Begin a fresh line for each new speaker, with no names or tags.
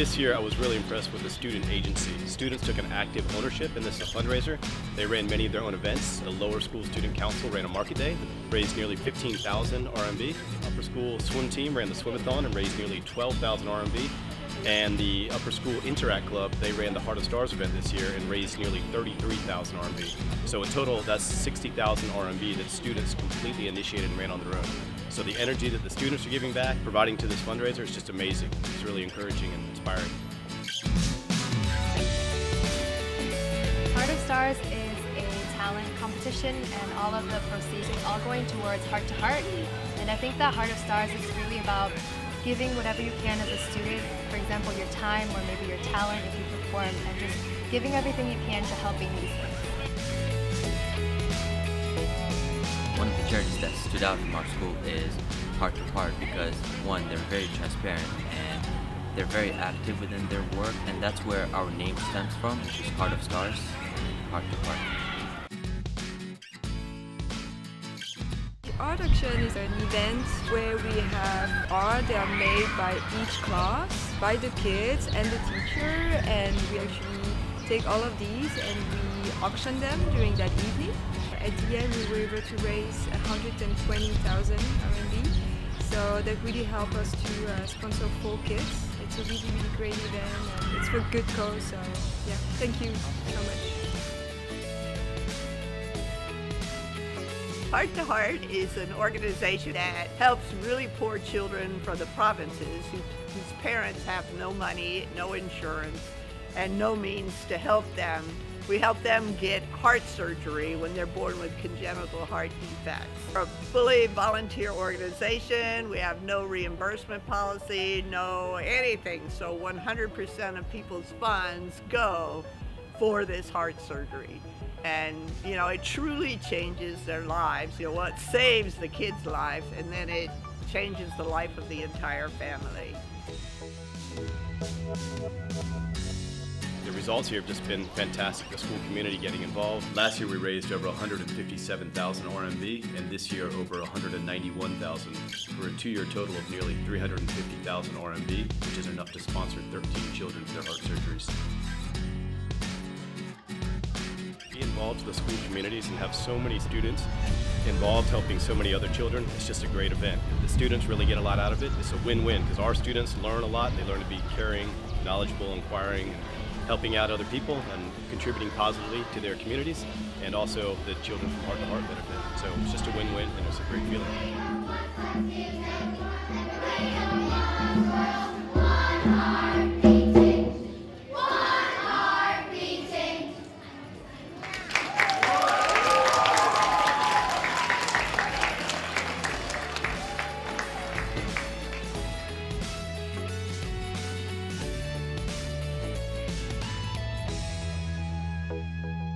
This year, I was really impressed with the student agency. Students took an active ownership in this fundraiser. They ran many of their own events. The lower school student council ran a market day, raised nearly 15,000 RMB. Upper school swim team ran the swimathon and raised nearly 12,000 RMB. And the Upper School Interact Club, they ran the Heart of Stars event this year and raised nearly 33,000 RMB. So in total, that's 60,000 RMB that students completely initiated and ran on their own. So the energy that the students are giving back, providing to this fundraiser is just amazing. It's really encouraging and inspiring.
Heart of Stars is a talent competition and all of the proceeds is all going towards Heart to Heart. And I think that Heart of Stars is really about giving whatever you can as a student, for example, your time or maybe your talent if you perform, and just giving everything you can to helping these kids.
One of the charities that stood out from our school is Heart to Heart because one, they're very transparent and they're very active within their work and that's where our name stems from, which is Heart of Stars, Heart to Heart.
Art auction is an event where we have art that are made by each class, by the kids and the teacher, and we actually take all of these and we auction them during that evening. At the end, we were able to raise 120,000 RMB, so that really helped us to uh, sponsor four kids. It's a really, really great event and it's for good cause, so yeah, thank you so much.
Heart to Heart is an organization that helps really poor children from the provinces who, whose parents have no money, no insurance, and no means to help them. We help them get heart surgery when they're born with congenital heart defects. We're a fully volunteer organization. We have no reimbursement policy, no anything. So 100% of people's funds go for this heart surgery and you know it truly changes their lives you know what saves the kid's life and then it changes the life of the entire family
the results here have just been fantastic. The school community getting involved. Last year we raised over 157,000 RMB, and this year over 191,000 for a two-year total of nearly 350,000 RMB, which is enough to sponsor 13 children for their heart surgeries involved the school communities and have so many students involved helping so many other children. It's just a great event. The students really get a lot out of it. It's a win-win because our students learn a lot. They learn to be caring, knowledgeable, inquiring, helping out other people and contributing positively to their communities and also the children from Heart to Heart benefit. So it's just a win-win and it's a great feeling. Música